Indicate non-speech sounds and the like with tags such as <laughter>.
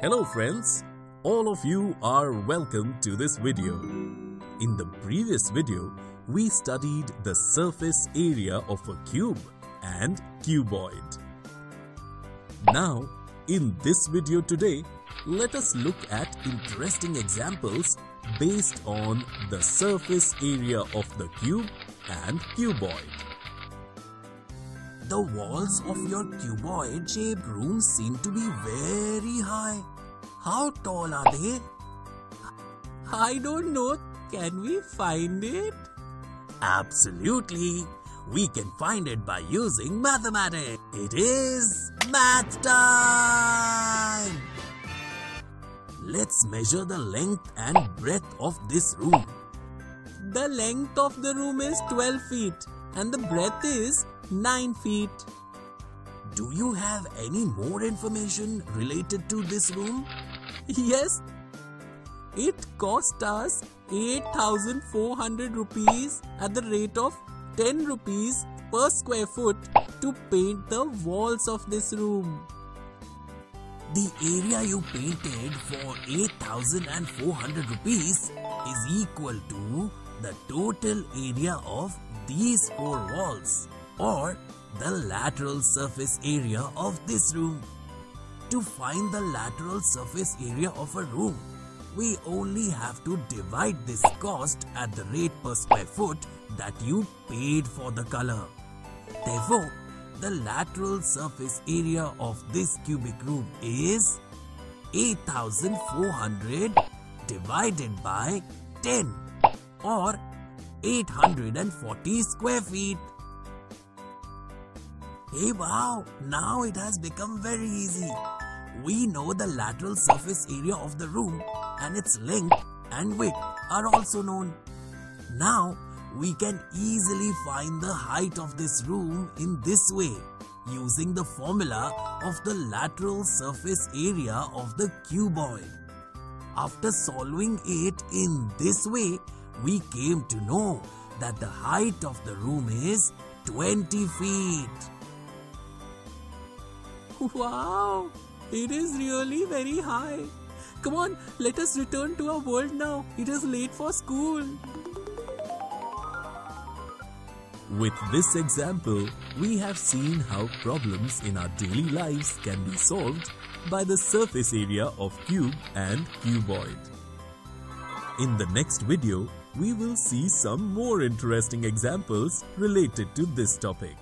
Hello friends, all of you are welcome to this video. In the previous video, we studied the surface area of a cube and cuboid. Now, in this video today, let us look at interesting examples based on the surface area of the cube and cuboid. The walls of your cuboid shaped room seem to be very high. How tall are they? I don't know. Can we find it? Absolutely. We can find it by using mathematics. It is math time! Let's measure the length and breadth of this room. The length of the room is 12 feet and the breadth is 9 feet. Do you have any more information related to this room? Yes. It cost us 8400 rupees at the rate of 10 rupees per square foot to paint the walls of this room. The area you painted for 8400 rupees is equal to the total area of these four walls or the lateral surface area of this room. To find the lateral surface area of a room, we only have to divide this cost at the rate per square foot that you paid for the color. Therefore, the lateral surface area of this cubic room is 8400 divided by 10 or 840 square feet. Hey wow, now it has become very easy. We know the lateral surface area of the room and its length and width are also known. Now we can easily find the height of this room in this way using the formula of the lateral surface area of the cuboid. After solving it in this way, we came to know that the height of the room is 20 feet. <laughs> Wow, it is really very high. Come on, let us return to our world now. It is late for school. With this example, we have seen how problems in our daily lives can be solved by the surface area of cube and cuboid. In the next video, we will see some more interesting examples related to this topic.